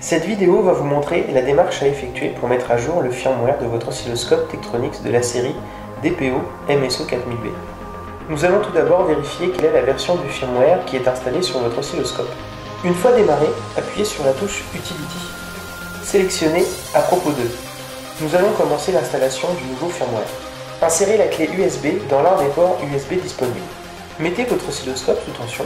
Cette vidéo va vous montrer la démarche à effectuer pour mettre à jour le firmware de votre oscilloscope Tektronix de la série DPO MSO 4000B. Nous allons tout d'abord vérifier quelle est la version du firmware qui est installée sur votre oscilloscope. Une fois démarré, appuyez sur la touche Utility. Sélectionnez À propos de. Nous allons commencer l'installation du nouveau firmware. Insérez la clé USB dans l'un des ports USB disponibles. Mettez votre oscilloscope sous tension